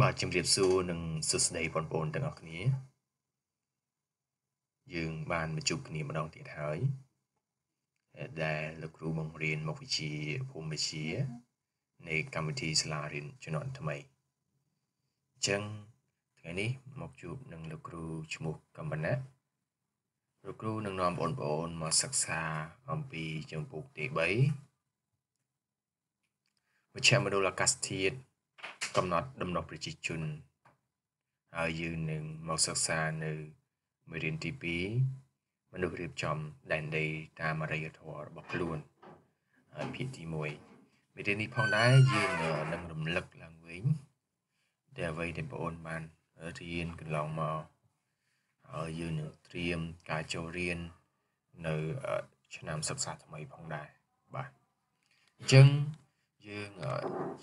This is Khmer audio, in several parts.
បាទជំរាបសួរនិងសួស្តីបងប្អូនទាំងអស់គ្នា យើងបានមកជួបគ្នាម្ដងទៀតហើយដែលលោកគ្រូបង្រៀនមុខវិជ្ជាភូមិវិទ្យានៃកម្មវិធីសាលារៀនជំនាន់ថ្មីអញ្ចឹងថ្ងៃនេះមកជួបនឹងលោកគ្រូឈ្មោះកំបណ្ណាលោកគ្រូនឹងនាំបងប្អូនមកសិក្សាអំពីចម្ពោះទី3មជ្ឈមណ្ឌលអាកាសធាតុ កំណត់ដំណោះប្រជាជន ហើយយើងនឹងមកសិក្សានៅមេរៀនទី2មនុស្សរៀបចំដែនដីតាមអរិយធម៌របស់ខ្លួនហើយភាគទី1មេរៀននេះផងដែរយើងនឹងរំលឹកឡើងវិញដែលអ្វីដែលបងប្អូនបានរៀនកន្លងមកហើយយើងនឹងត្រៀមការចូលរៀននៅឆ្នាំសិក្សាថ្មីផងដែរបាទអញ្ចឹងយើង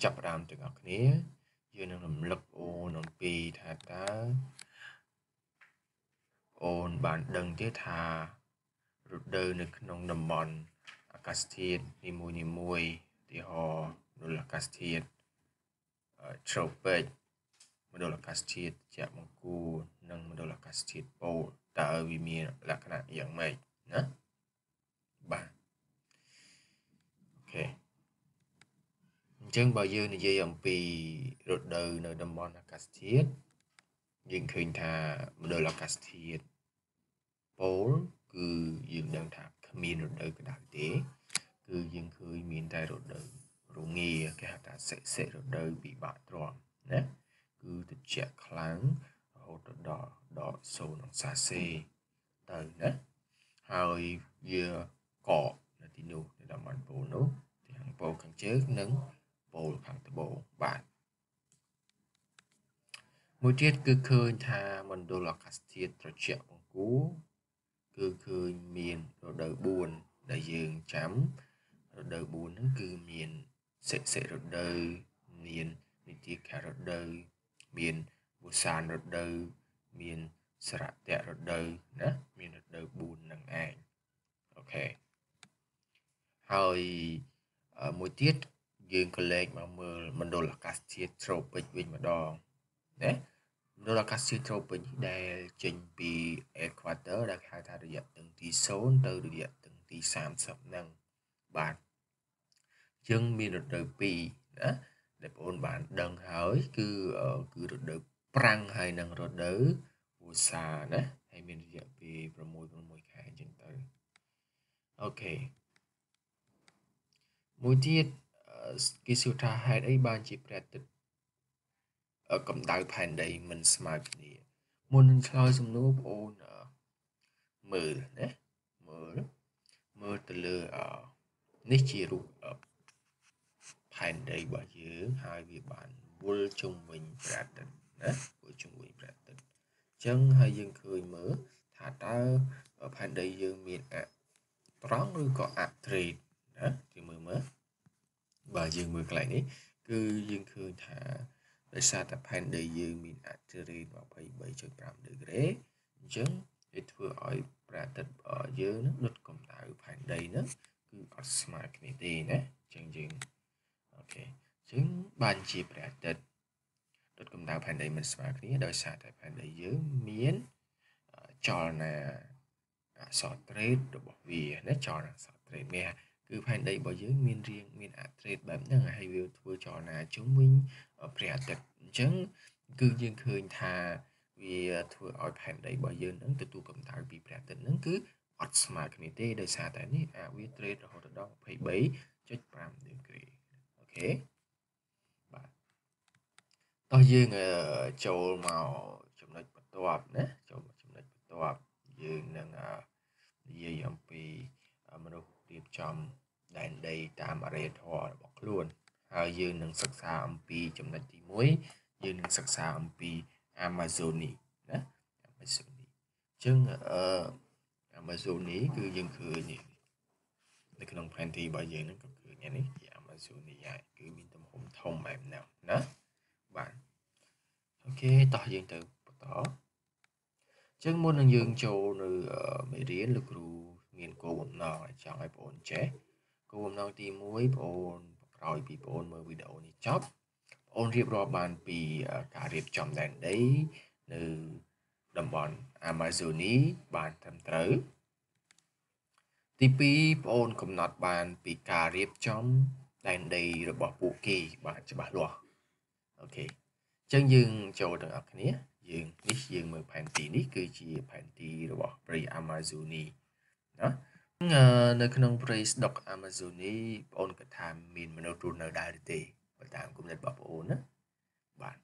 ចាប់ផ្ដើមទាំងអស់គ្នាយើងនឹងរំលឹកអូនអំពីថាតើអូនបានដឹងទេថារដូវនៅក្នុងតំបន់អាកាសធាតុនីមួយនីមួយទីហោមណ្ឌលអាកាសធាតុ tropic មណ្ឌលអាកាសធាតុជាបង្គូនិងមណ្ឌលអាកាសធាតុប៉ូលតើវាមានលក្ខណៈយ៉ាងម៉េចណាបាទអូខេ អញ្ចឹងបើយើងនិយាយអំពីរដូវនៅតំបន់អាកាសធាតុយើងឃើញថាមណ្ឌលអាកាសធាតុប៉ូលគឺយើងដឹងថាគ្មានរដូវក្តៅទេ គឺយើងឃើញមានតែរដូវរងាគេហៅថាសិសិរដូវពិបាកទ្រាំណាគឺត្រជាក់ខ្លាំងរហូតដល់ដល់0អង្សាសេទៅណាហើយវាកកនៅទីនោះនៅតំបន់ប៉ូលនោះទាំងប៉ូលខាងជើងនិង ប៉ូលខាងត្បូងបាទមួយទៀតគឺឃើញថាមណ្ឌលអាកាសធាតុត្រជាក់បង្គួរគឺឃើញមានរដូវ4ដែលយើងចាំរដូវ4ហ្នឹងគឺមានសិសិរដូវមាននិតិការរដូវមានវស្សានរដូវមានស្រតៈរដូវណាមានរដូវ4ហ្នឹងឯងអូខេហើយមួយទៀត យើងក៏លេខមកមើលមណ្ឌលអាកាសធាតុ tropic វិញម្ដងណាមណ្ឌលអាកាសធាតុ tropic ដែលចេញពី equator ដែលហៅថារយៈតឹងទី0ទៅរយៈតឹងទី30ហ្នឹងបាទយើងមានរដូវ2ណាដែលបងប្អូនបានដឹងហើយគឺគឺរដូវប្រាំងហើយនិងរដូវវស្សាណាហើយមានរយៈពេល6 6ខែអញ្ចឹងទៅអូខេមួយទៀត គេសួរថាហេតុអីបានជាព្រះអាទិត្យកម្ដៅផែនដីមិនស្មើគ្នាមុននឹងឆ្លើយសំណួរបងអូនមើលណាមើលមើលទៅលើនេះជារូបផែនដីរបស់យើងហើយវាបានវល់ជុំវិញព្រះអាទិត្យណាវល់ជុំវិញព្រះអាទិត្យអញ្ចឹងហើយយើងឃើញមើលថាតើផែនដីយើងមានអត្រង់ឬក៏អត្រេតណាជាមើលមើល បើយើងមើលកន្លែងនេះគឺយើងឃើញថាដោយសារតែផែនដីយើងមានអតិរេ23.5ដឺក្រេអញ្ចឹងវាធ្វើឲ្យព្រះអាទិត្យយើងនឹងដុតកម្ដៅផែនដីហ្នឹងគឺអត់ស្មើគ្នាទេណាអញ្ចឹងយើងអូខេអញ្ចឹងបានជាព្រះអាទិត្យដុតកម្ដៅផែនដីមិនស្មើគ្នាដោយសារតែផែនដីយើងមានចលនាអក្សរត្រេតរបស់វាណាចលនាអក្សរត្រេតមាន គឺផែនដីរបស់យើងមានរាងមានអត្រេតបែបហ្នឹងហើយវាធ្វើចលនាជុំវិញព្រះអាទិត្យអញ្ចឹងគឺយើងឃើញថាវាធ្វើឲ្យផែនដីរបស់យើងហ្នឹងទទួលកម្ដៅពីព្រះអាទិត្យហ្នឹងគឺអត់ស្មើគ្នាទេដោយសារតែនេះអាវាត្រេតរហូតដល់23.5ដឺក្រេអូខេបាទតោះយើងចូលមកចំណុចបន្ទាប់ណាចូលមកចំណុចបន្ទាប់យើងនឹងនិយាយអំពីមនុស្សរៀបចំ ដែនដីតាមអរិយធម៌របស់ខ្លួន ហើយយើងនឹងសិក្សាអំពីចំណុចទី1យើងនឹងសិក្សាអំពី Amazonie ណា Amazonie អញ្ចឹងអឺ Amazonie គឺយើងឃើញនៅក្នុងផែនទីរបស់យើងហ្នឹងក៏ឃើញនេះជា Amazonie ហើយគឺមានទំហំធំបែបហ្នឹងណាបាទអូខេតោះយើងទៅបន្តអញ្ចឹងមុននឹងយើងចូលនៅមេរៀនលោកគ្រូមានគោលបំណងចង់ឲ្យបងអូនចេះ គោលបំណងទី1បងអូនក្រោយពីបងអូនមើលវីដេអូនេះចប់បងអូនរៀបរាប់បានពីការរៀបចំដែនដីនៅតំបន់ Amazonia បានត្រឹមត្រូវទី2បងអូនកំណត់បានពីការរៀបចំដែនដីរបស់ពួកគេបានច្បាស់លាស់អូខេអញ្ចឹងយើងចូលទាំងអស់គ្នាយើងនេះយើងមើលផែនទីនេះគឺជាផែនទីរបស់ព្រៃ Amazonia ណា នៅក្នុងព្រៃស្ដុក Amazonia បងអូនគិតថាមានមនុស្សរស់នៅដែរឬទេបើតាមគំនិតរបស់បងអូនណាបាទ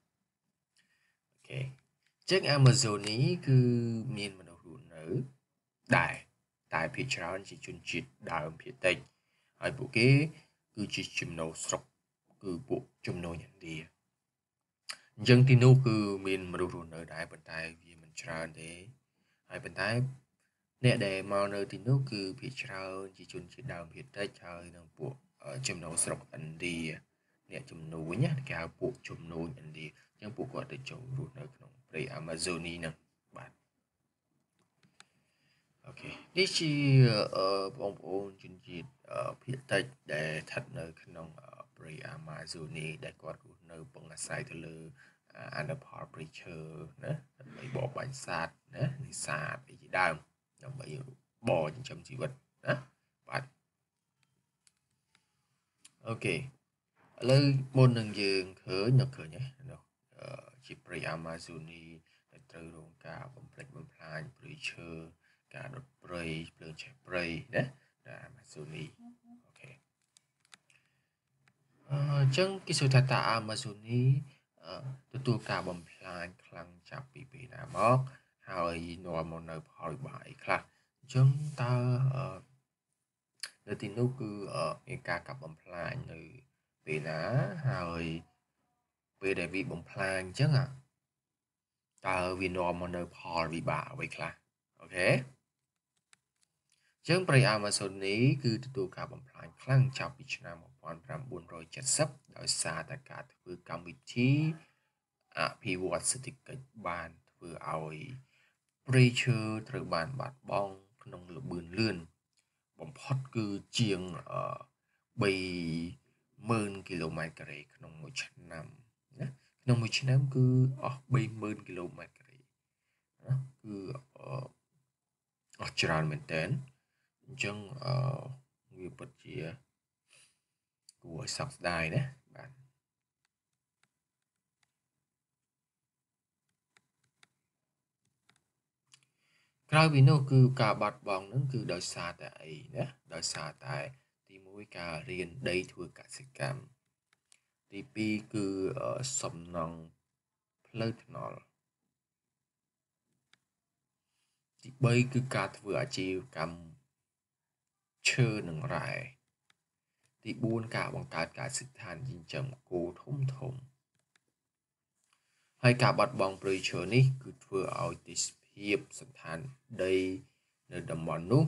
អូខេអញ្ចឹង Amazonia គឺមានមនុស្សរស់នៅដែរតែភាគច្រើនជាជនជាតិដើមភាគតិចហើយពួកគេ គឺជាចំណូលស្រុកគឺពួកចំណូលឥណ្ឌាអញ្ចឹងទីនោះគឺមានមនុស្សរស់នៅដែរប៉ុន្តែវាមិនច្រើនទេហើយប៉ុន្តែ អ្នកដែលមកនៅទីនោះគឺភាគច្រើនជាជនជាតិដើមភាគតិចហើយនឹងពួកចំណូលស្រុកឥណ្ឌាអ្នកជំនួញណាគេហៅពួកជំនួញឥណ្ឌាអញ្ចឹងពួកគាត់ទៅចូលរស់នៅក្នុងព្រៃ Amazonia ហ្នឹងបាទអូខេនេះជាបងប្អូនជនជាតិភាគតិចដែលស្ថិតនៅក្នុងព្រៃ Amazonia ដែលគាត់រស់នៅពឹងអាស្រ័យទៅលើអនុផលព្រៃឈើណាដើម្បីបរបាញ់សត្វណានេសាទអីជាដើម ដើម្បីបរចិញ្ចឹមជីវិតណាបាទអូខេឥឡូវមុននឹងយើងឃើញនៅឃើញហ្នឹងជាព្រៃ Amazonia ដែលត្រូវរងការបំផ្លិចបំផ្លាញព្រៃឈើការដុតព្រៃភ្លើងឆេះព្រៃណានៅ Amazonia អូខេអញ្ចឹងគេសួរថាតើ Amazonia ទទួលការបំផ្លាញខ្លាំងចាប់ពីពេលណាមក ហើយនាំមកនៅផលវិបាកអីខ្លះអញ្ចឹងតើនៅទីនោះគឺមានការកាប់បំផ្លាញនៅពេលណាហើយពេលដែលវាបំផ្លាញអញ្ចឹងតើវានាំមកនៅផលវិបាកអ្វីខ្លះអូខេចឹងព្រៃ Amazon នេះគឺទទួលការបំផ្លាញខ្លាំងចាប់ពីឆ្នាំ1970ដោយសារតែការធ្វើកម្មវិធីអភិវឌ្ឍសេដ្ឋកិច្ចបានធ្វើឲ្យ ព្រៃឈើត្រូវបានបាត់បង់ក្នុងលបឿនលឿនបំផុតគឺជាង30000គីឡូម៉ែត្រការ៉េក្នុងមួយឆ្នាំណាក្នុងមួយឆ្នាំគឺអស់30000គីឡូម៉ែត្រការ៉េណាគឺអស់ច្រើនមែនតើអញ្ចឹងអឺវាពិតជាគួរឲ្យសោកស្ដាយណាបាទ ក្រៅពីនោះគឺការបាត់បង់នឹងគឺដោយសារតែអីណាដោយសារតែទី1ការរៀនដីធ្វើកសិកម្មទី2គឺសំណង់ផ្លូវថ្នល់ទី3គឺការធ្វើអាជីវកម្មឈើនិងរ៉ែទី4ការបង្កើតការសិដ្ឋានចិញ្ចឹមគោធំធំហើយការបាត់បង់ព្រៃឈើនេះគឺធ្វើឲ្យទេស ភាពសន្តានដីនៅតំបន់នោះ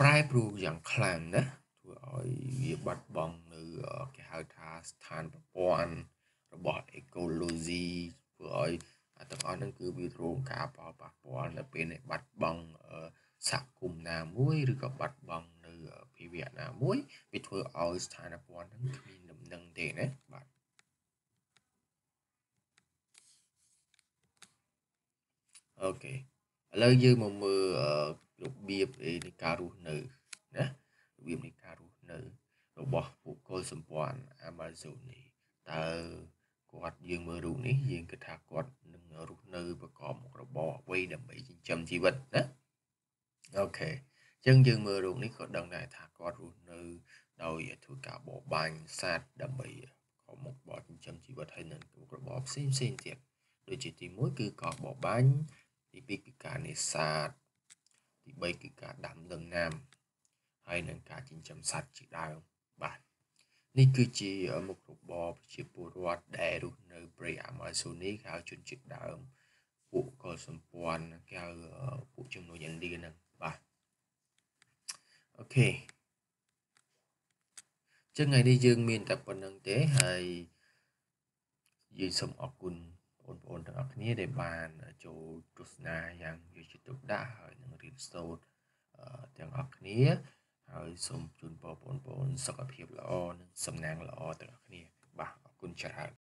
ប្រែប្រួលយ៉ាងខ្លាំងណាធ្វើឲ្យវាបាត់បង់នៅគេហៅថាស្ថានប្រព័ន្ធរបស់ ecology ធ្វើឲ្យទាំងអស់ហ្នឹងគឺវារងការផលប៉ះពាល់នៅពេលដែលបាត់បង់សហគមន៍ណាមួយឬក៏បាត់បង់នៅភាវៈណាមួយវាធ្វើឲ្យស្ថានភាពហ្នឹងគ្មានដំណឹងទេណាបាទ អូខេឥឡូវយើងមកមើលរបៀបនៃការរស់នៅណារបៀបនៃការរស់នៅ របស់ពួកកុលសម្ព័ន្ធ Amazon នេះតើគាត់យើងមើលរូបនេះយើងគិតថាគាត់នឹងរស់នៅប្រកបមុខរបរអ្វីដើម្បីចិញ្ចឹមជីវិតណាអូខេអញ្ចឹងយើងមើលរូបនេះក៏ដឹងដែរថាគាត់រស់នៅ ដោយធ្វើការបរបាញ់សត្វដើម្បីក៏មុខបរចិញ្ចឹមជីវិតហើយនឹងមុខរបរផ្សេងផ្សេងទៀតដូចជាទី1គឺការបរបាញ់ ទី2គឺការនេសាទទី3គឺការដាំលឹងណាំហើយនឹងការចិញ្ចឹមសត្វជាដើមបាទនេះគឺជាមុខរបរប្រជាពលរដ្ឋដែលរស់នៅព្រៃ Amazonia គេហៅជនជាតិដើមពួកកុលសម្ព័ន្ធគេហៅពួកជំនួយឥណ្ឌាហ្នឹងបាទអូខេចឹងថ្ងៃនេះយើងមានតែប៉ុណ្្នឹងទេហើយយើងសូមអរគុណ បងប្អូនទាំងអស់គ្នាដែលបានចូលទស្សនាយ៉ាងយកចិត្តទុកដាក់ហើយនឹងរៀនសូត្រទាំងអស់គ្នាហើយសូមជូនពរបងប្អូនសុខភាពល្អនិងសំណាងល្អទាំងអស់គ្នាបាទអរគុណច្រើន